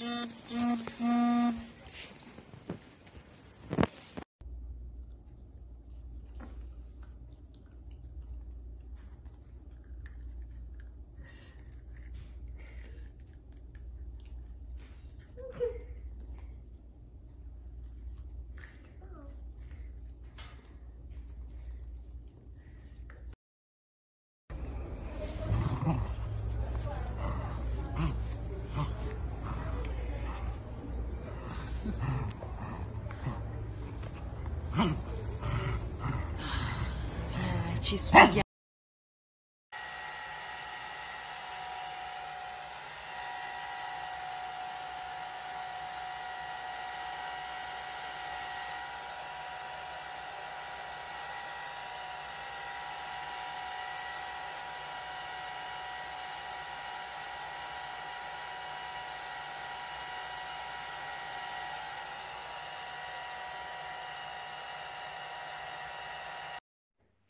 Mm-hmm. Ci sfoghiamo.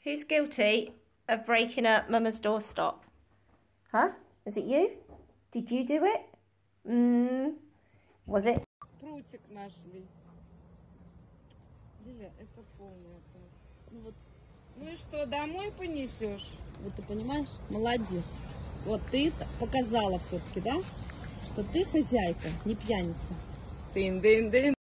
Who's guilty of breaking up Mama's doorstop? Huh? Is it you? Did you do it? Mm. Was it? Прутик нашли. Лиля, это полный просто. Ну вот, ну и что, домой понесешь? Вот ты понимаешь? Молодец. Вот ты показала все-таки, да? Что ты хозяйка, не пьяница. Тын-дын-дын.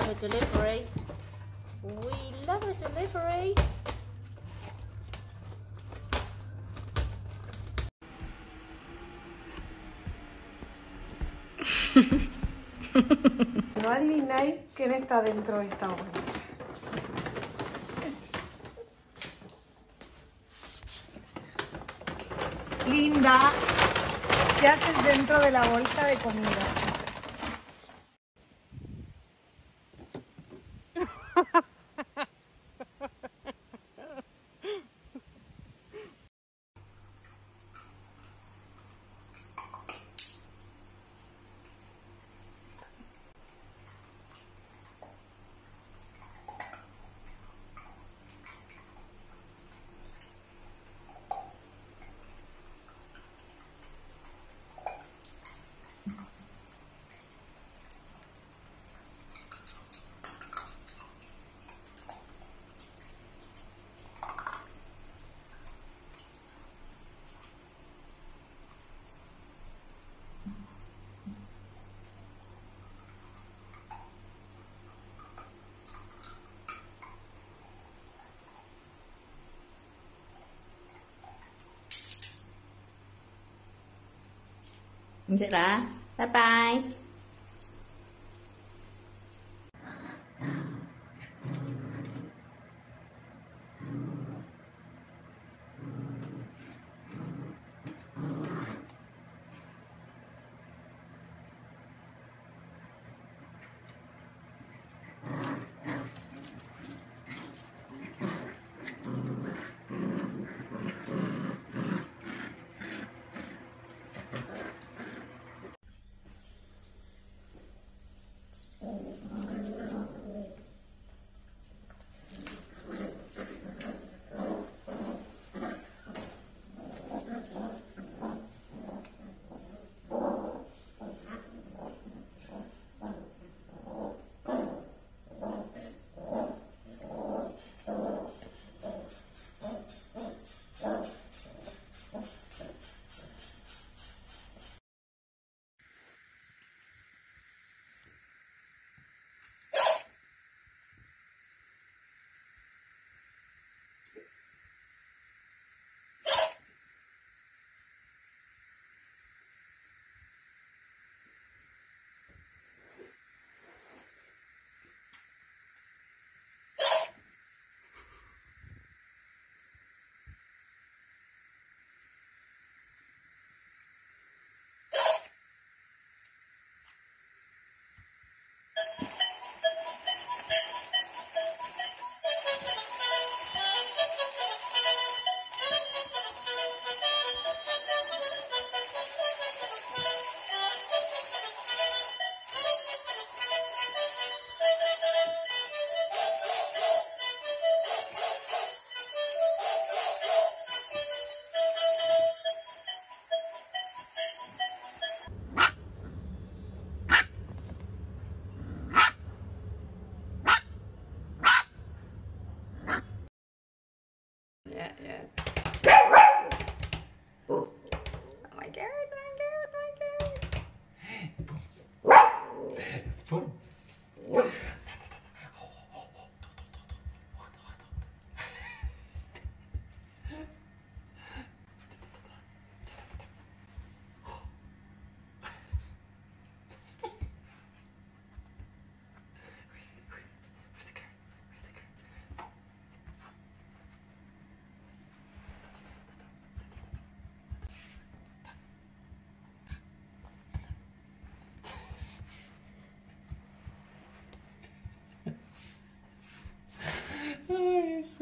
A delivery. We love a delivery. No adivináis quién está dentro de esta bolsa. Linda, ¿qué haces dentro de la bolsa de comida? 唔先啦拜拜。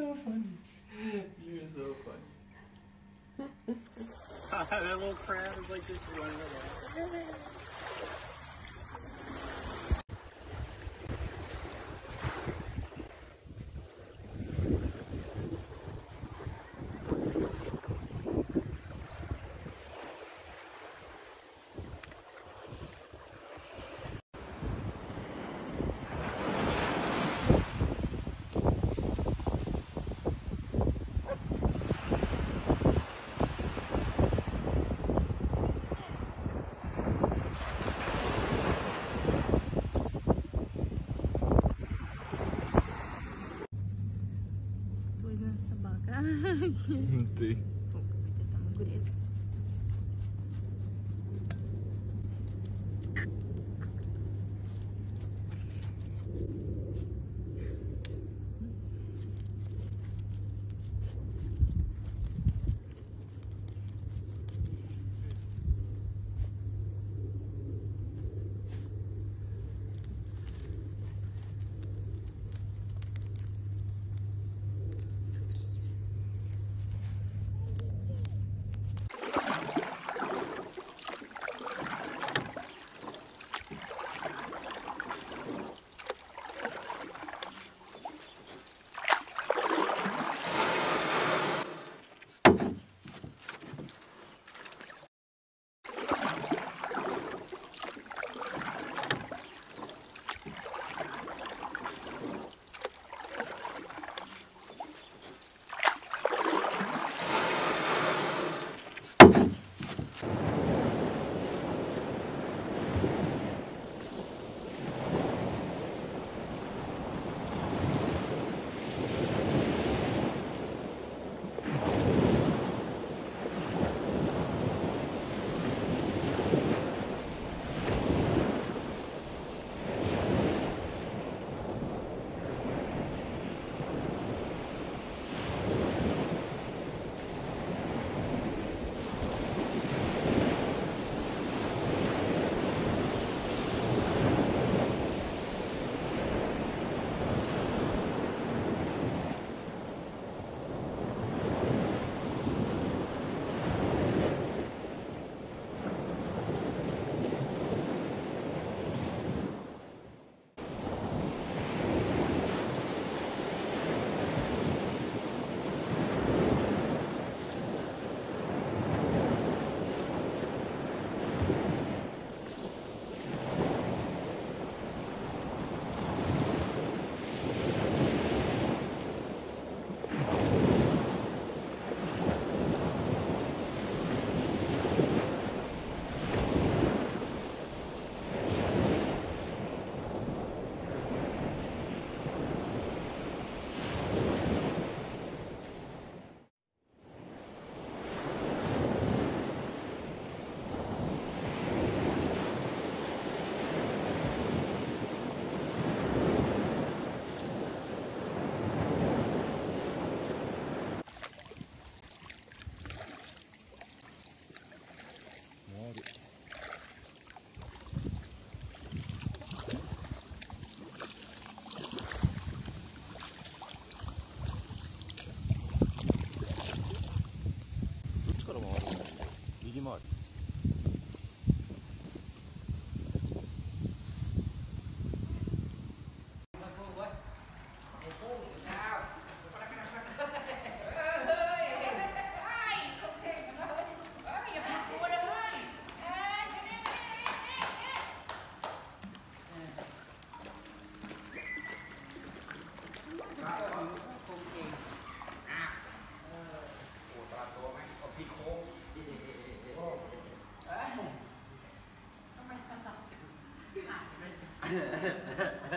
So funny. You're so funny. that little crab is like just running around. грязная собака. Ты. О, какой-то там огурец.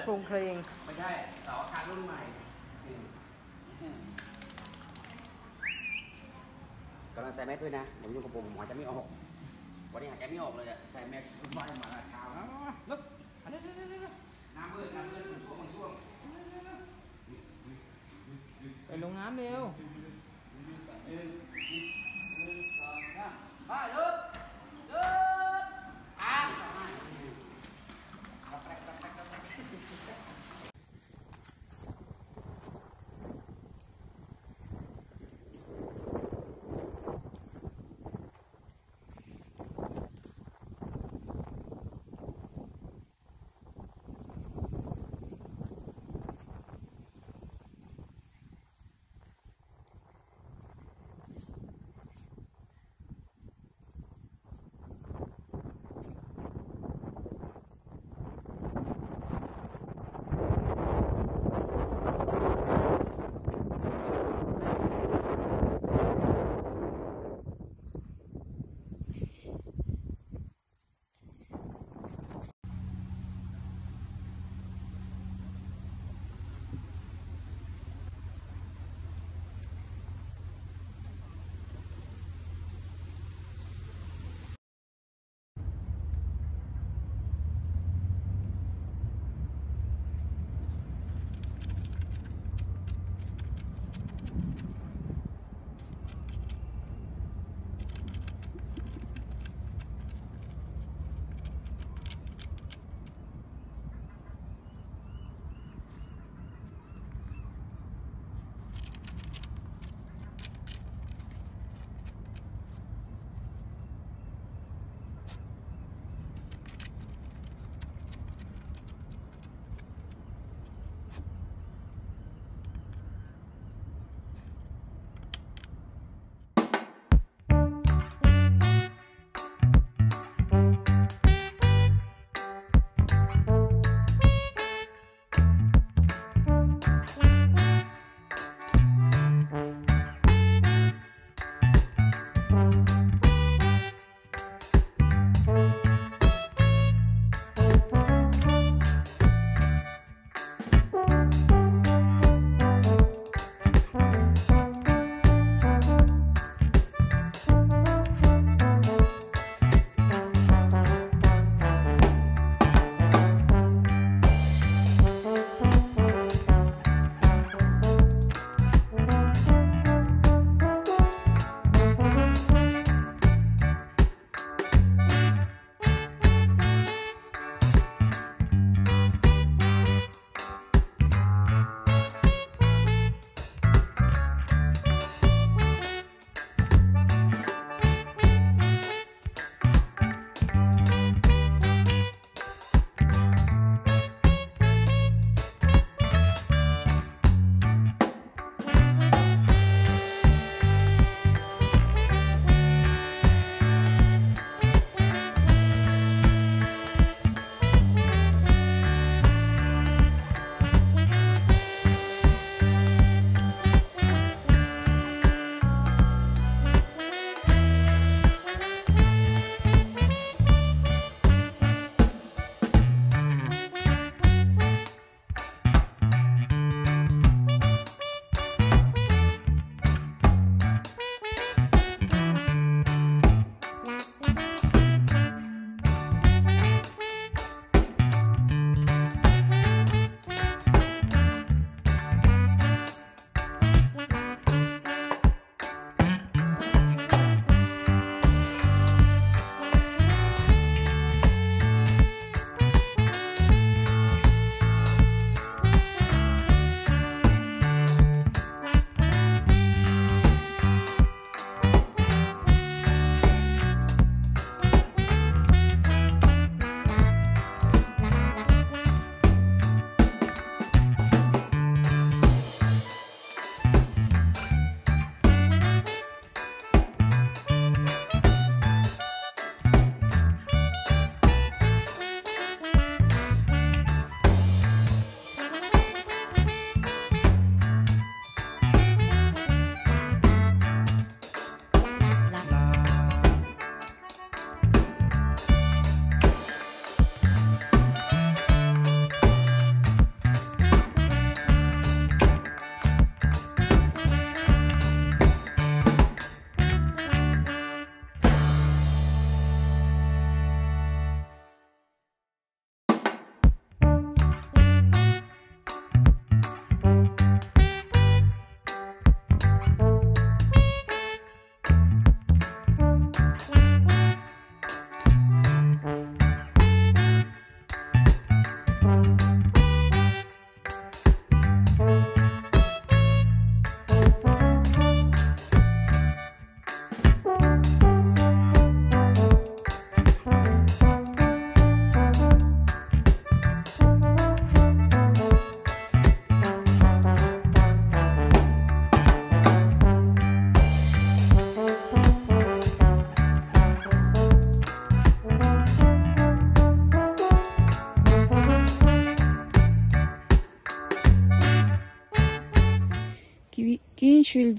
โครงเพลงไม่ใช่เสาอาคารรุ่นใหม่กำลังใส่แมสด้วยนะผมอยู่กับผมผมหายใจไม่ออกวันนี้หายใจไม่ออกเลยอะใส่แมสทุกวันมาเช้าแล้วลึกน้ำมืดน้ำมืดบางช่วงบางช่วงไปลงน้ำเร็ว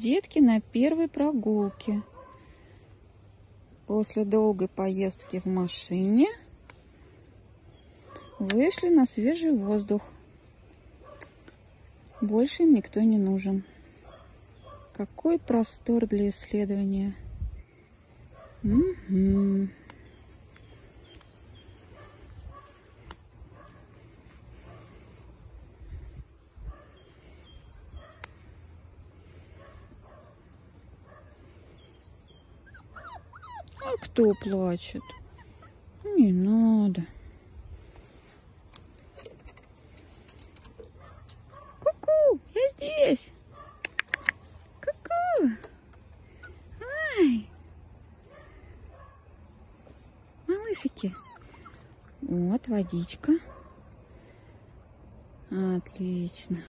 детки на первой прогулке. После долгой поездки в машине вышли на свежий воздух. Больше им никто не нужен. Какой простор для исследования. Мгм. Кто плачет? Не надо. Ку-ку, я здесь. Ку-ку. Ай. Малышики. Вот водичка. Отлично.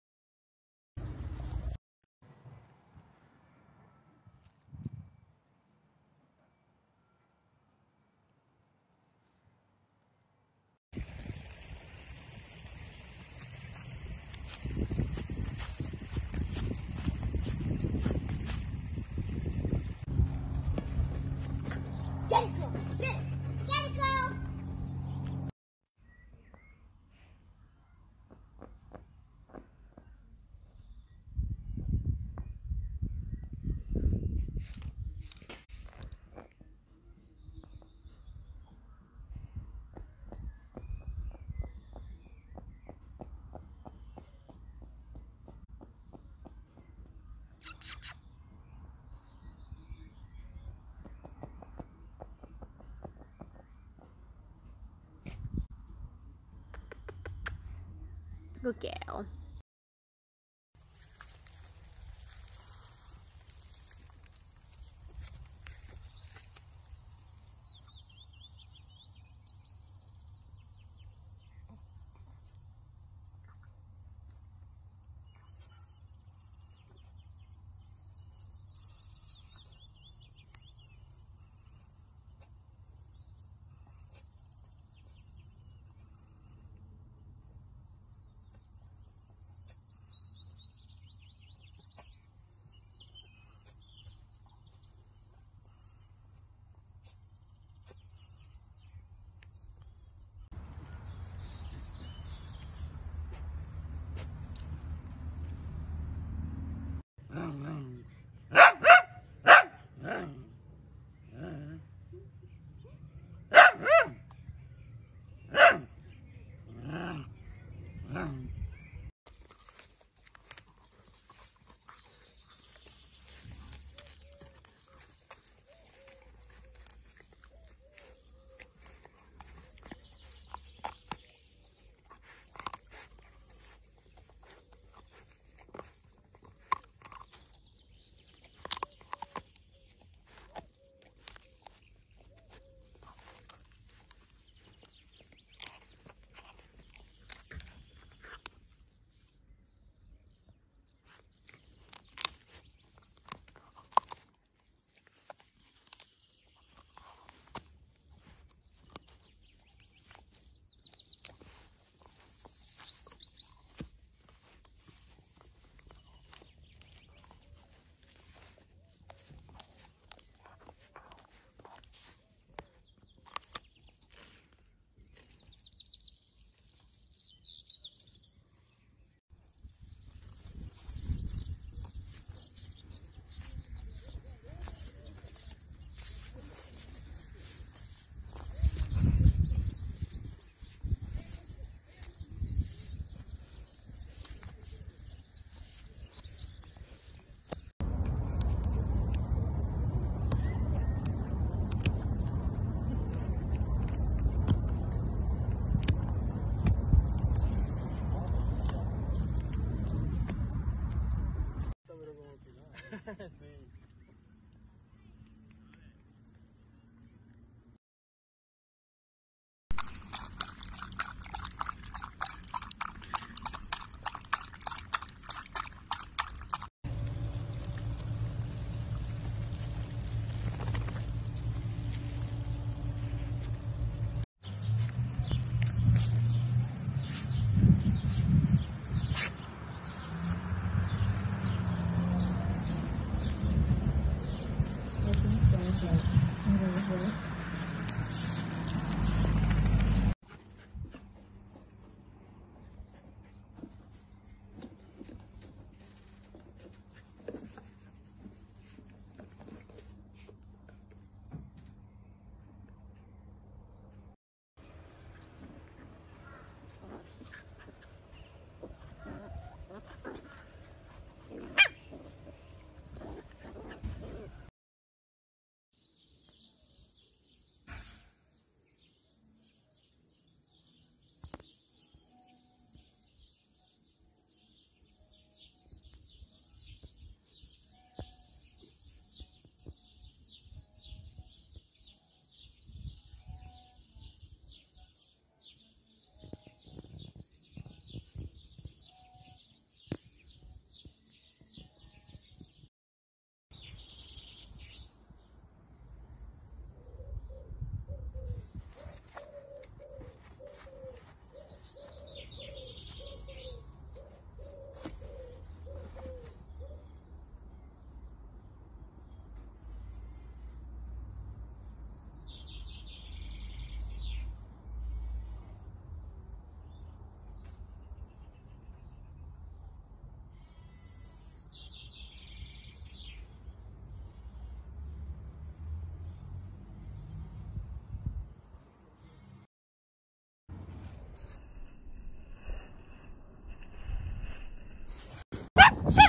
Good girl.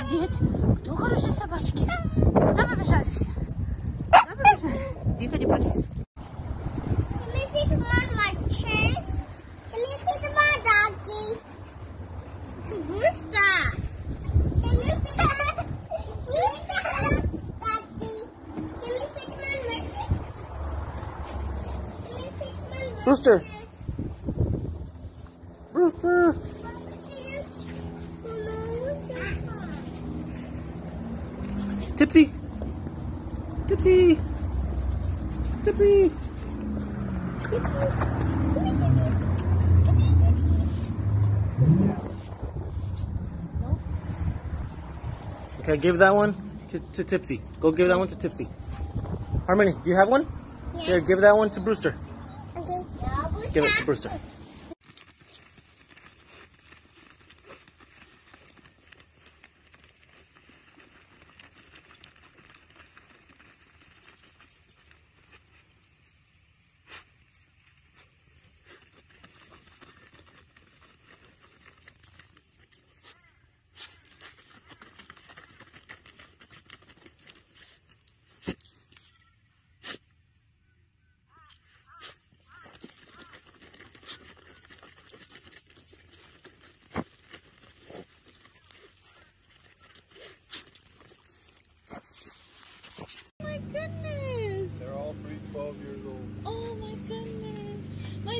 Молодец. Кто хорошие собачки? Куда побежали все? Куда побежали? Тихо, не прыгай. Okay, give that one to, to Tipsy. Go give that one to Tipsy. Harmony, do you have one? Here, give that one to Brewster. Give it to Brewster.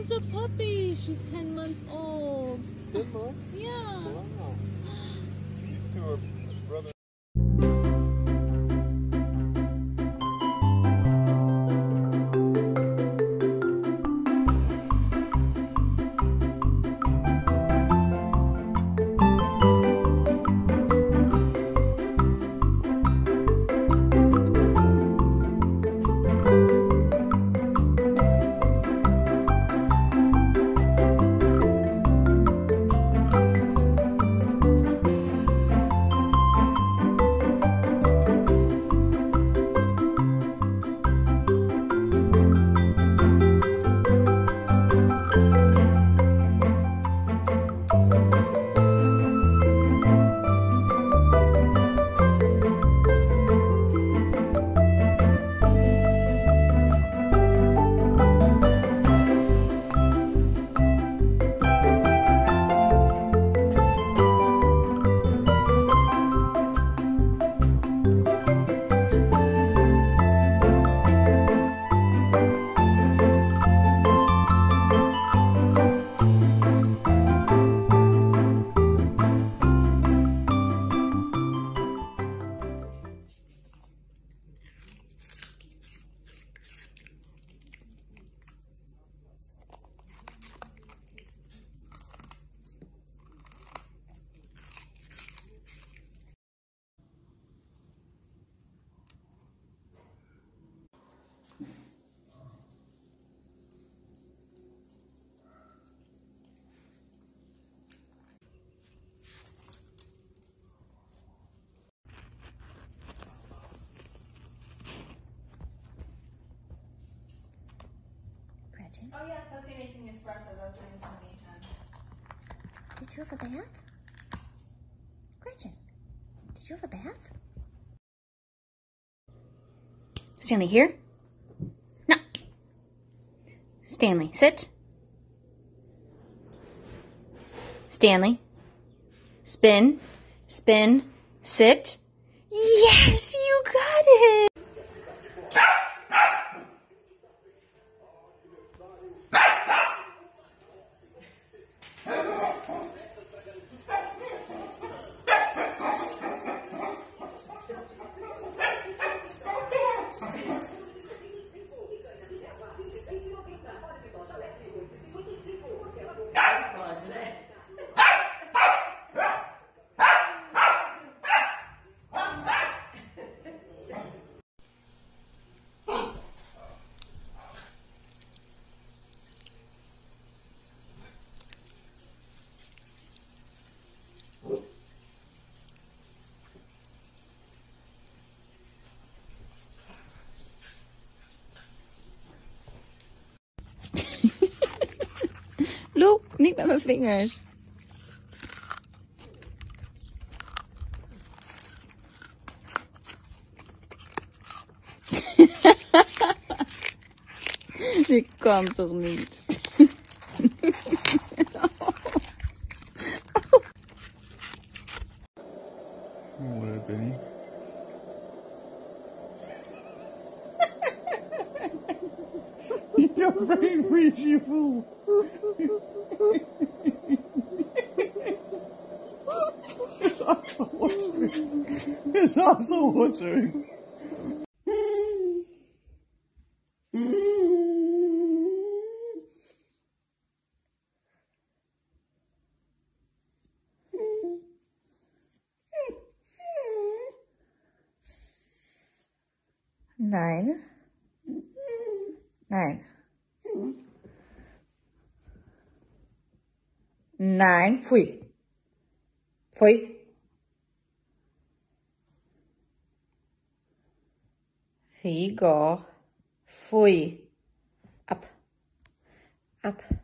Mine's a puppy. She's 10 months old. Ten months? Yeah. Wow. These two are I was doing this weekend. did you have a bath? Gretchen, did you have a bath? Stanley, here? No. Stanley, sit. Stanley. Spin. Spin. Sit. Yes, you got it. sneak by my fingers. Dit kan toch niet? What? Don't you fool! 我这 vigor. foi Up, up.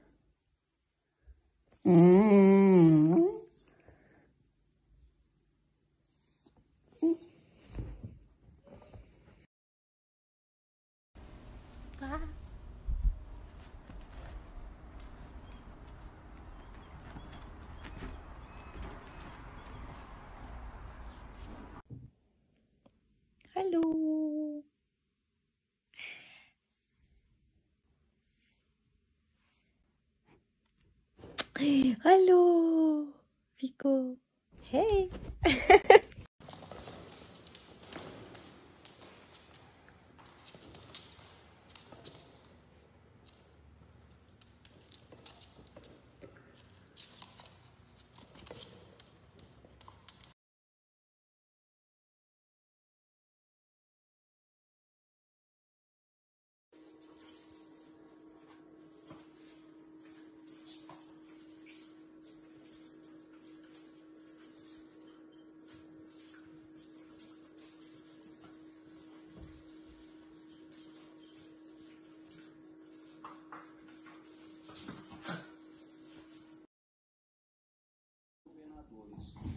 schools.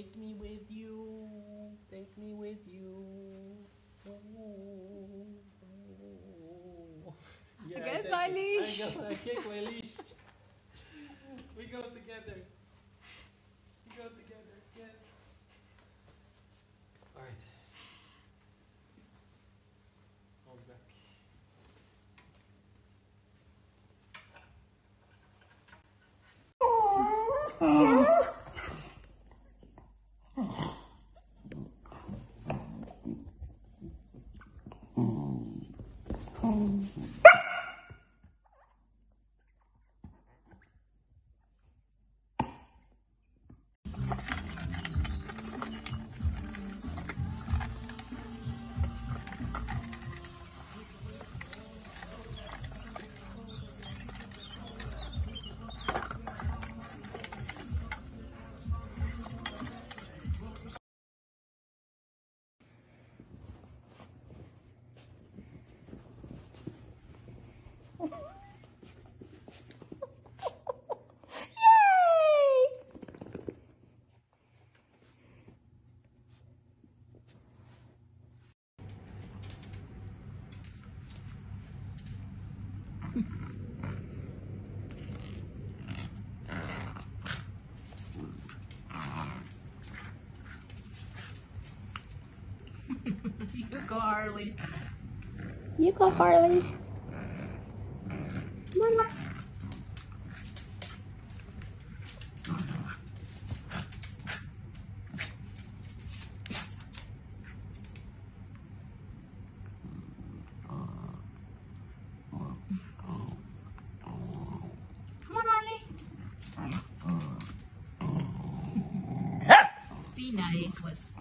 Take me with you. Take me with you. Ooh, ooh. Yeah, Agad, Polish! Kick, You go, Harley. You go, Harley. Come on, Lux. Be nice, Wes.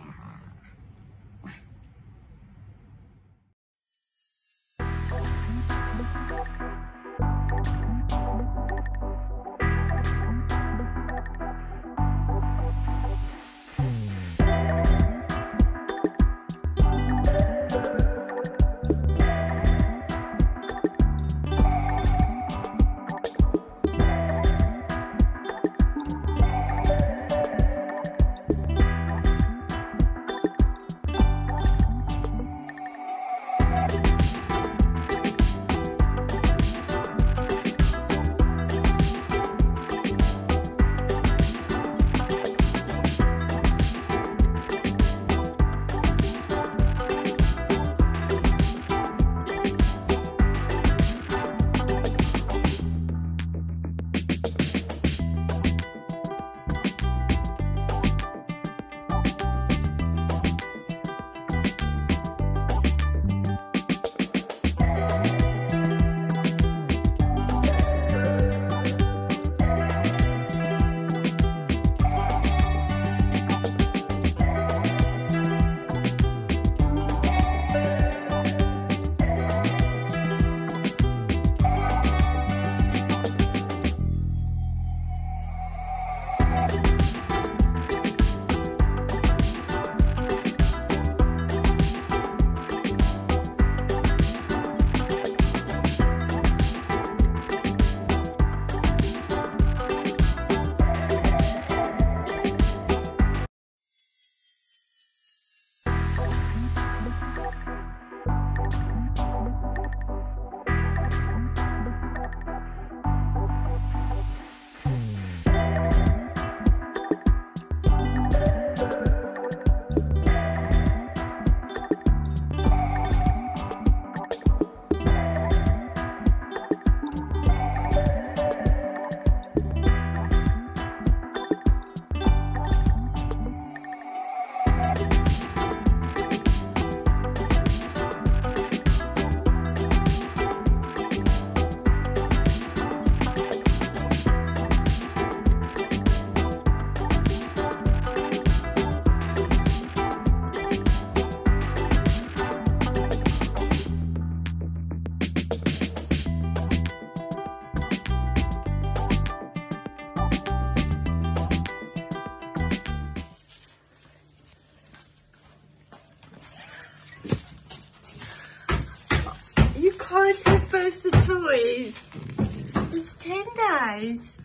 guys.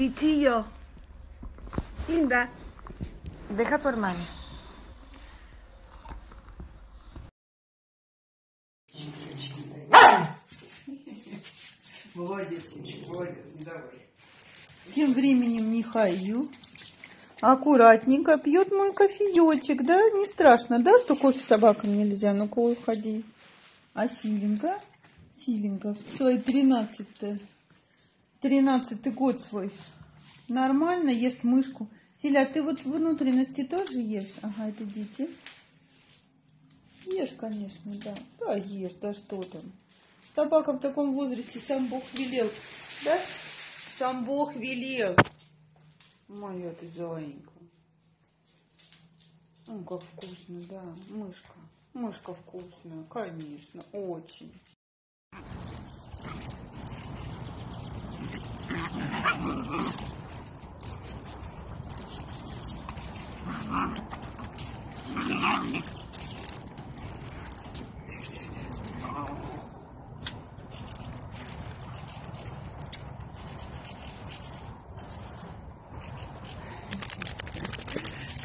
Bichillo. Linda. Deja a tu hermana. Молодец, Синчик, молодец, давай. Тем временем Михаю аккуратненько пьет мой кофеечек, да? Не страшно, да, что кофе собакам нельзя? Ну-ка, уходи. А Силенька? Силенька, свой тринадцатый, тринадцатый год свой. Нормально ест мышку. Силя, а ты вот внутренности тоже ешь? Ага, это дети. Ешь, конечно, да. Да, ешь, да что там. Собака в таком возрасте сам Бог велел. Да? Сам Бог велел. Моя ты зайенька. Ну, как вкусно, да. Мышка. Мышка вкусная, конечно, очень.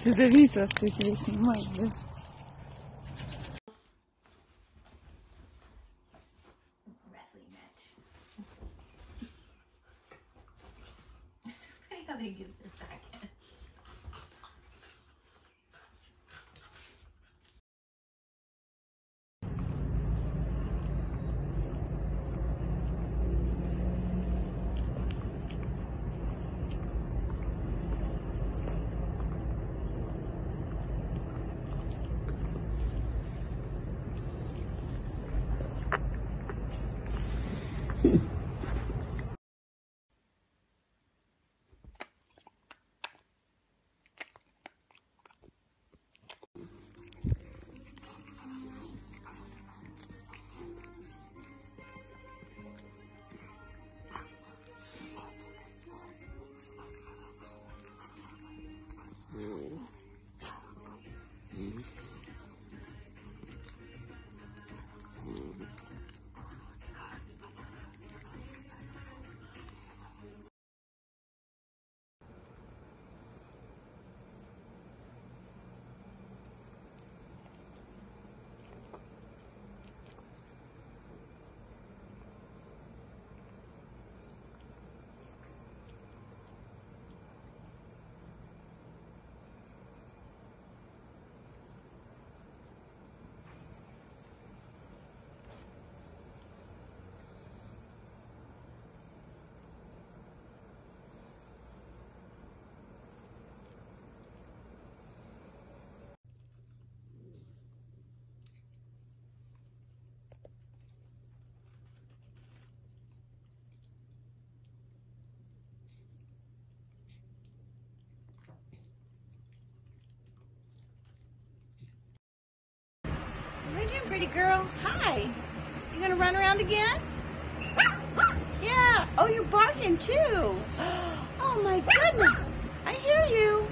Ты заметила, что я тебя снимаю, да? Pretty girl? Hi. You gonna run around again? Yeah. Oh, you're barking too. Oh my goodness. I hear you.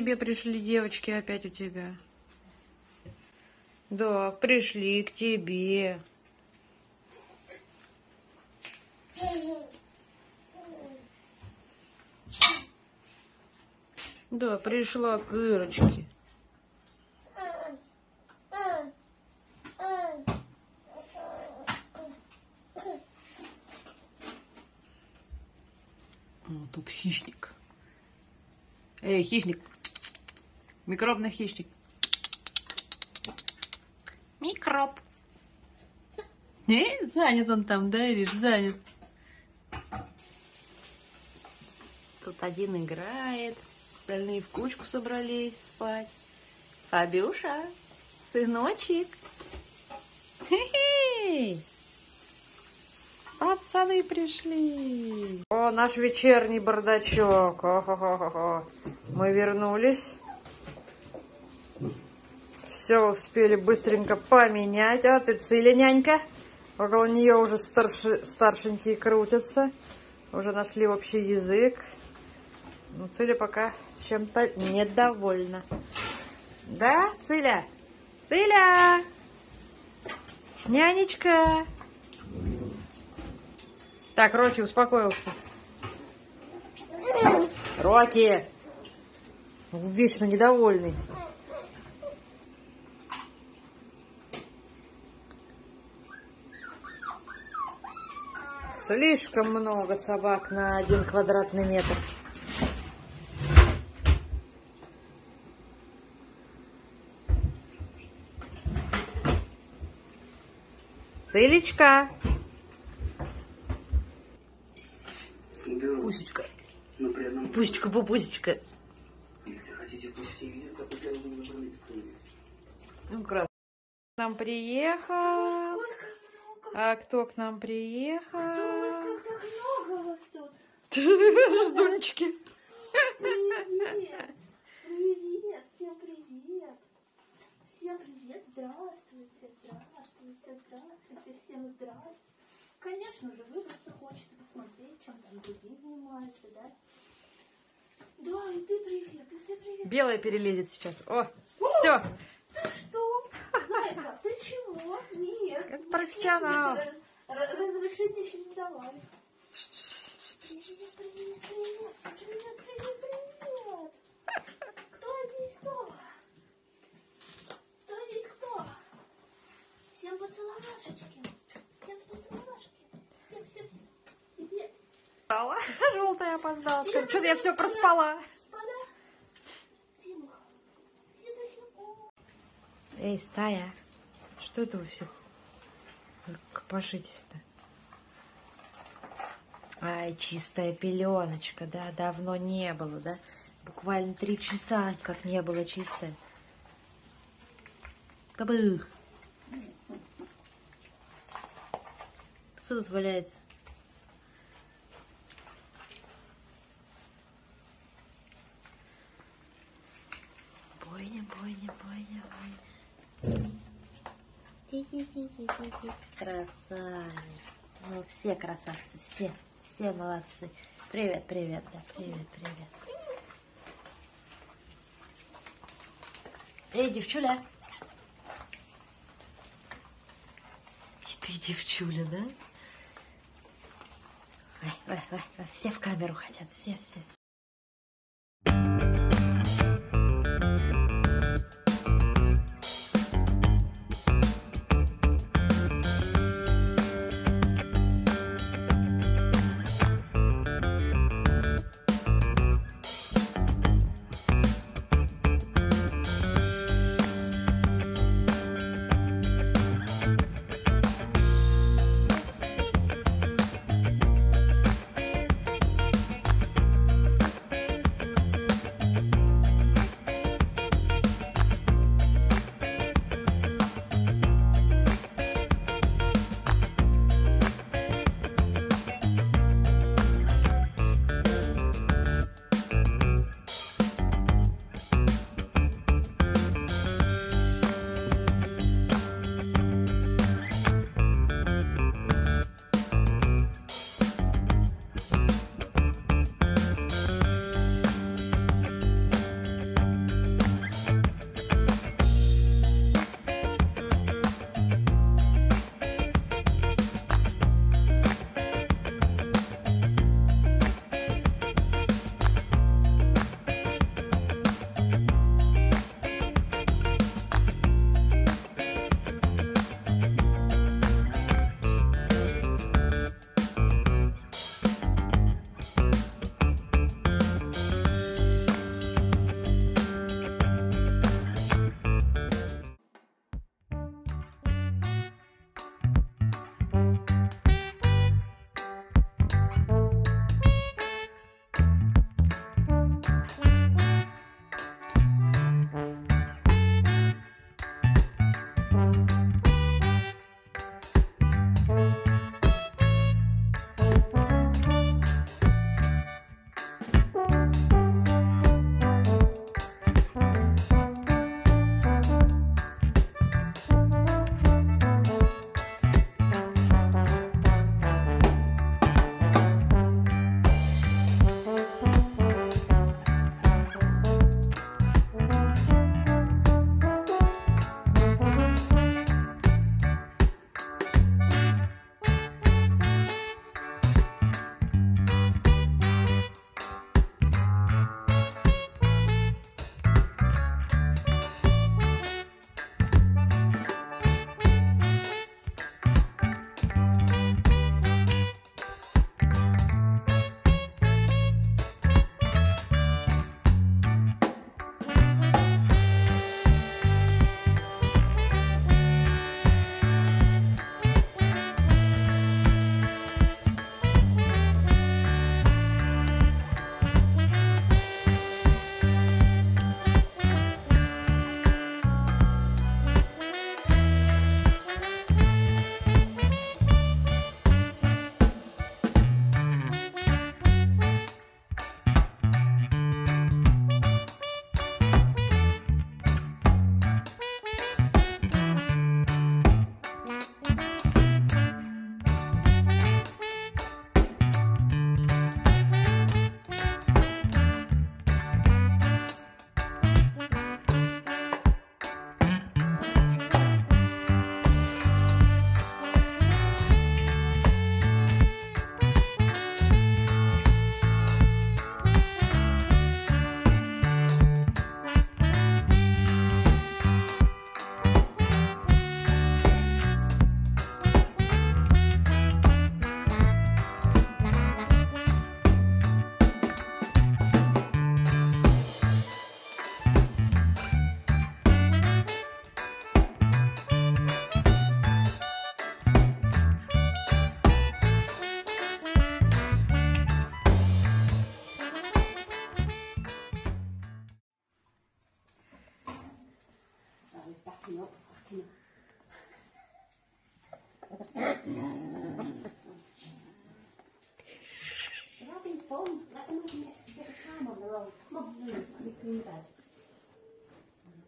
Тебе пришли, девочки, опять у тебя. Да, пришли к тебе. Да, пришла к Ирочке. О, тут хищник. Эй, хищник. Микробный хищник. Микроб. Э, занят он там, да, Ириш, занят. Тут один играет, остальные в кучку собрались спать. Фабюша, сыночек. Хе-хей. Пацаны пришли. О, наш вечерний бардачок. О-хо-хо-хо-хо. Мы вернулись. Все успели быстренько поменять. А ты Циля, нянька. Около нее уже старши, старшенькие крутятся. Уже нашли общий язык. Но Циля пока чем-то недовольна. Да, Циля? Циля! Нянечка! Так, Рокки успокоился. Рокки! Вечно недовольный. Слишком много собак на один квадратный метр. Цилечка. Пусечка. Пусечка, пупусечка. Если хотите, пусть все видят, как вы книги. Ну, красавчик. Нам приехал. А кто к нам приехал? Ждунчики. Привет! Привет! Всем привет! Всем привет! Здравствуйте! Здравствуйте! Здравствуйте! Всем здрасте! Конечно же, выбраться хочется посмотреть, чем там другие занимаются, да? Да, и ты привет, и ты привет. Белая перелезет сейчас. О, все. Ты что? Зайка, ты чего? Нет. Как профессионал. Р- р- Разрешение еще не давали. Привет, привет, привет, привет, привет, привет. Кто здесь кто? Кто здесь кто? Всем поцеловашечки. Всем поцеловашки. Всем, всем, всем. Привет. Желтая опоздала. Скажет, Что-то я все проспала. Господа. Дима. Все такие, о, Эй, стая. Что это вы все копошитесь-то? Ай, чистая пеленочка, да, давно не было, да? Буквально три часа, как не было чистая. Кабых. Кто тут валяется? Красавец. Ну, все красавцы, все, все молодцы. Привет, привет, да, привет, привет. Эй, девчуля. Ты девчуля, да? Ой, ой, ой, ой, все в камеру хотят, все, все, все. Fucking They're having fun. Let them have a bit of time on their own. Come on, let me clean the bed.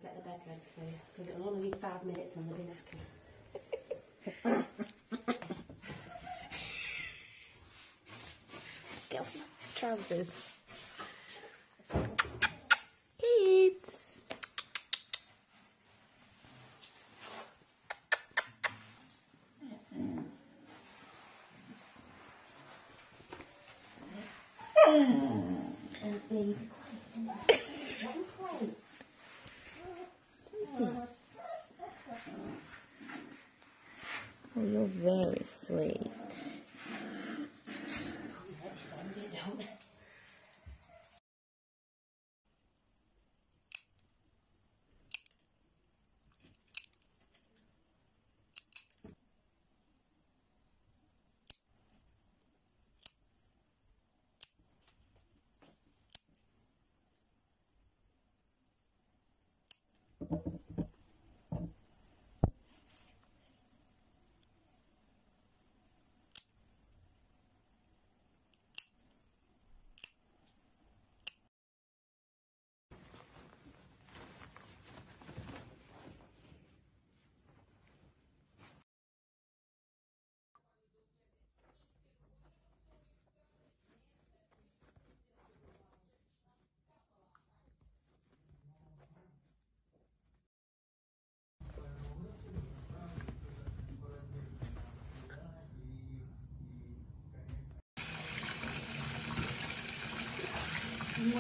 Get the bed ready for you. Because it'll only be five minutes and they'll be knackered. Get off trousers. Kids.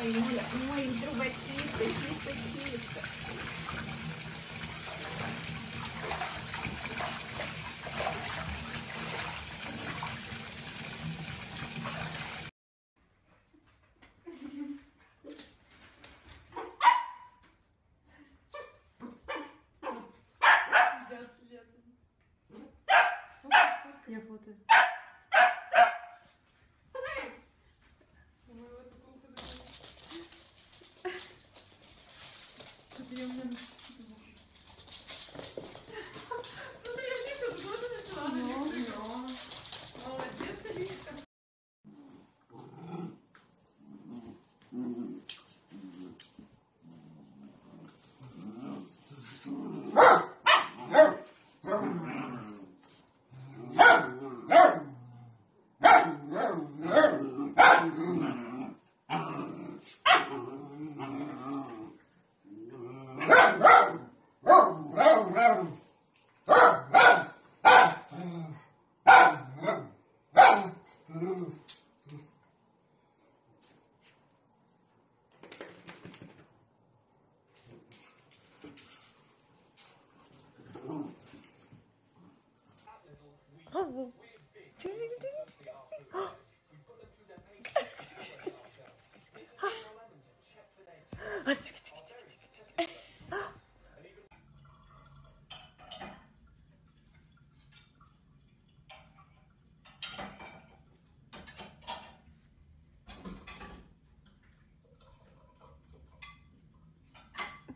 Mayroon. 什么呀？你怎么知道的？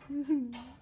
嗯 哼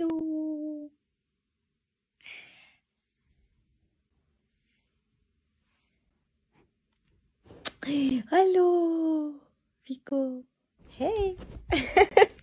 Hallo. Hallo, Vico. Hey.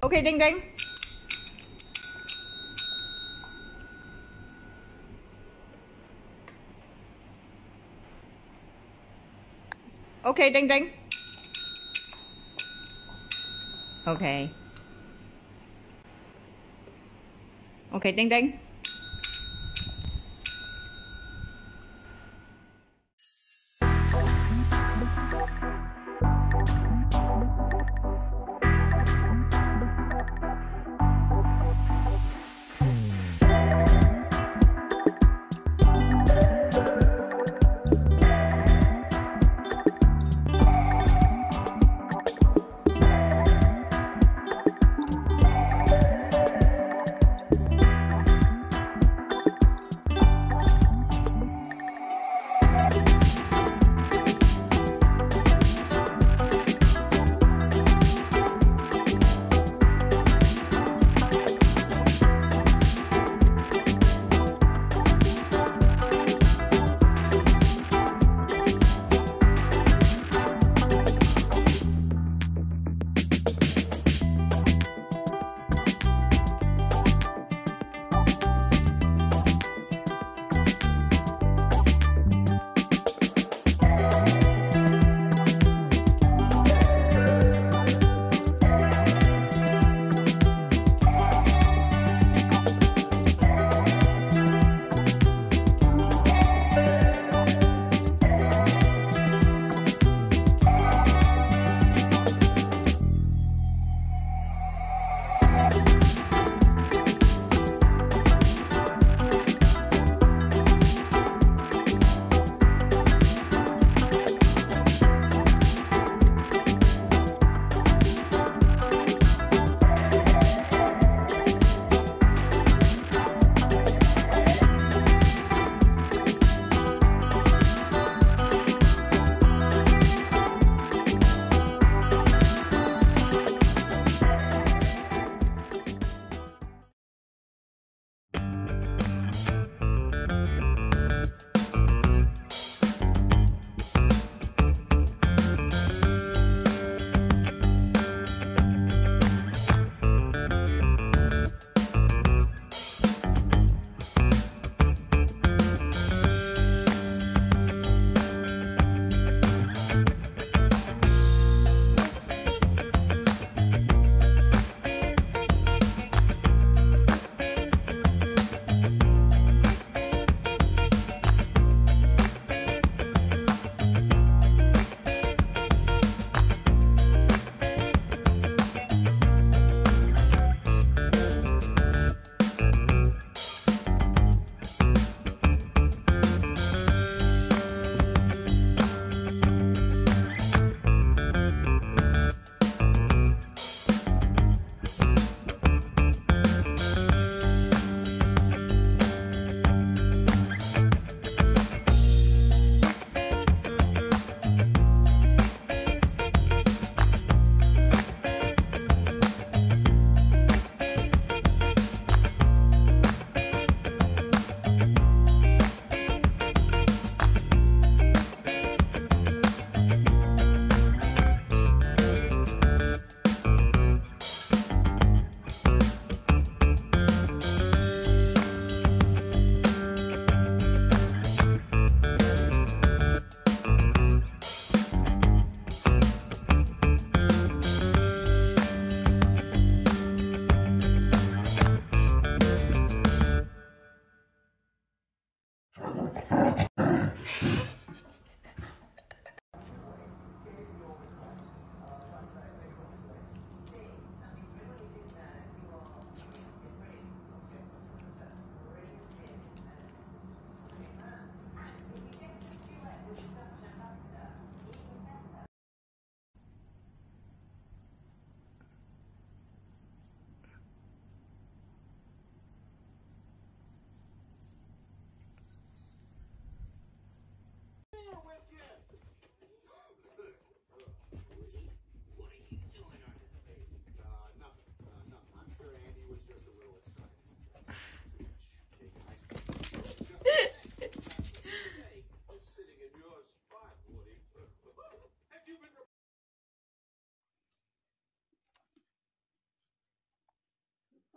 Ok Đinh Đinh. Ok Đinh Đinh. Ok. Ok Đinh Đinh.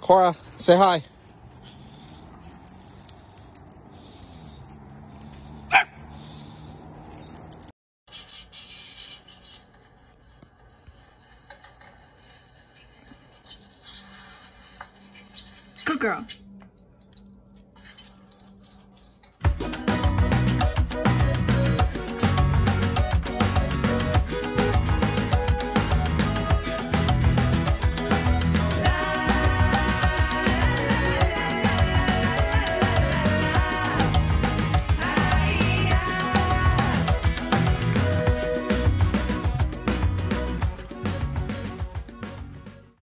Cora, say hi.